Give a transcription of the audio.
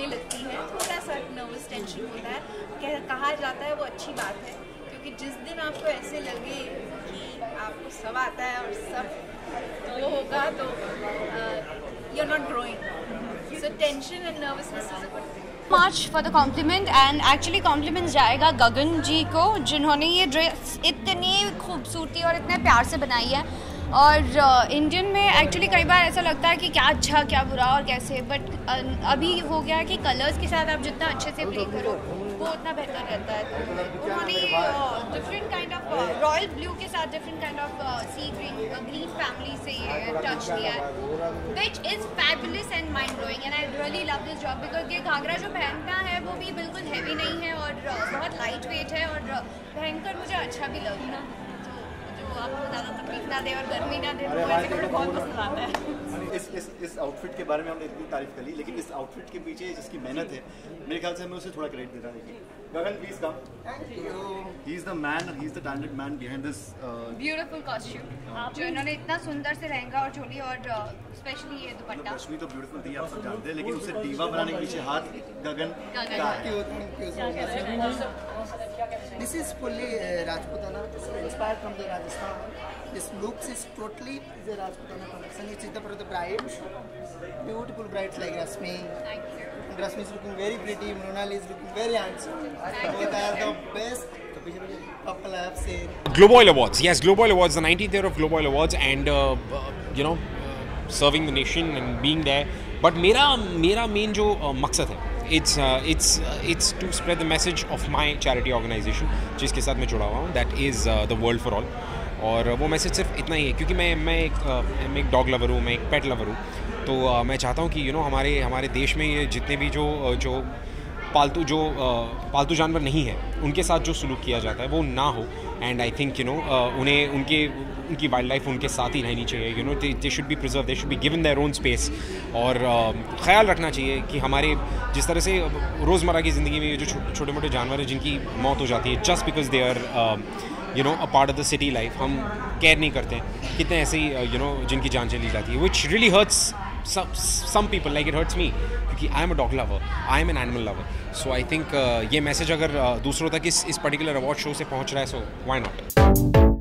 बढ़ने लगती है। थोड़ा सा नर्वस टेंशन होता है। कह, कहा जाता है वो अच्छी बात है। क्योंकि जिस दिन आपको ऐसे लगे कि आपको सब आता है और सब वो होगा तो you are not growing so tension and nervousness is a good thing much for the compliment and actually compliment जाएगा गगन जी को, जिन्होंने ये ड्रेस इतनी खूबसूरती और इतने प्यार से बनाई है। और इंडियन में एक्चुअली कई बार ऐसा लगता है कि क्या अच्छा क्या बुरा और कैसे बट अभी हो गया कि कलर्स के साथ आप जितना अच्छे से प्ले करो, वो उतना बेहतर रहता है। उन्होंने different kind of royal blue के साथ different kind of sea green green family से ये टच दिया है which is fabulous and mind blowing and I really love this job because ये घाघरा जो पहनना है, वो भी बिल्कुल हैवी नहीं है और बहुत लाइट वेट है और पहनकर मुझे अच्छा भी लगा तकलीफ़ ना दे और गर्मी ना दे तो ऐसे कपड़े बहुत पसंद आता है। इस इस इस आउटफिट के बारे में हमने इतनी तारीफ़ कर ली लेकिन इस आउटफिट के पीछे जिसकी मेहनत है मेरे ख्याल से हमें उसे थोड़ा क्रेडिट देना चाहिए Gagan please come he is the man he is the talented man behind this beautiful costume जो इन्होंने इतना सुंदर से लहंगा और चोली और स्पेशली ये दुपट्टा। रश्मि तो ब्यूटीफुल थी आप सब जानते हैं लेकिन उसे डीवा बनाने के पीछे हाथ गगन का। Thank This is fully uh, Rajputana. This is inspired from the Rajasthan. This looks is totally the Rajputana collection. It's either for the bride, beautiful brides like Rasmi. Thank you. Rasmi is looking very pretty. Mronali is looking very handsome. Both are the best couple I have seen. Global Awards. Yes, Global Awards, the 19th year of Global Awards, and uh, uh, you know, uh, serving the nation and being there. But मेरा मेरा main जो uh, मकसद है it's it's it's to spread the message of my charity organisation जिसके साथ मैं जुड़ा हुआ हूँ that is the world for all और वो मैसेज सिर्फ़ इतना ही है क्योंकि मैं मैं एक uh, मैं एक डॉग लवर हूँ मैं एक पेट लवर हूँ। तो uh, मैं चाहता हूँ कि यू you नो know, हमारे हमारे देश में ये जितने भी जो uh, जो पालतू जो पालतू जानवर नहीं है उनके साथ जो सलूक किया जाता है वो ना हो। And I think you know उन्हें उनके उनकी वाइल्ड लाइफ उनके साथ ही रहनी चाहिए। You know they should be preserve they should be given their own space और uh, ख्याल रखना चाहिए कि हमारे जिस तरह से रोज़मर्रा की ज़िंदगी में जो छोटे मोटे जानवर हैं जिनकी मौत हो जाती है just because they are you know a part of the city life हम केयर नहीं करते कितने ऐसे यू नो जिनकी जान चली जाती है which really hurts some people like it hurts me क्योंकि I am a dog lover I am an animal lover so I think ये मैसेज अगर uh, दूसरों तक इस इस पर्टिकुलर अवार्ड शो से पहुँच रहा है सो वाई नॉट